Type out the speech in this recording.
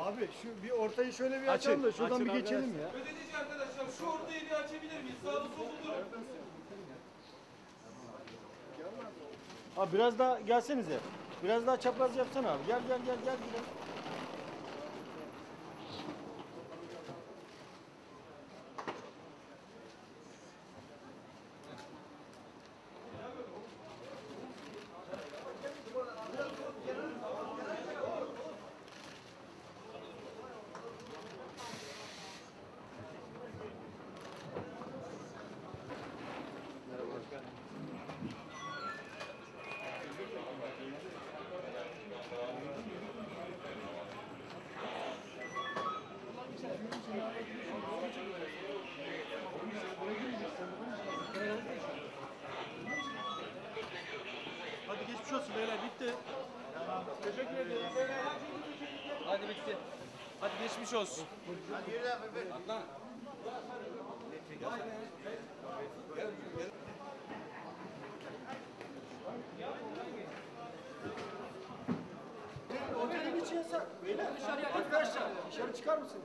Abi şu bir ortayı şöyle bir açalım da şuradan bir geçelim ya. Ödedici arkadaşlar şu ortayı bir açabilir miyiz? Solda durun. Abi biraz daha gelsenize. Biraz daha çapraz yapsana abi. Gel gel gel gel. gel. Geçmiş olsun beyler bitti. Hadi bitti. Hadi geçmiş olsun. Otelin içi yasak. Beyler arkadaşlar dışarı çıkar mısınız?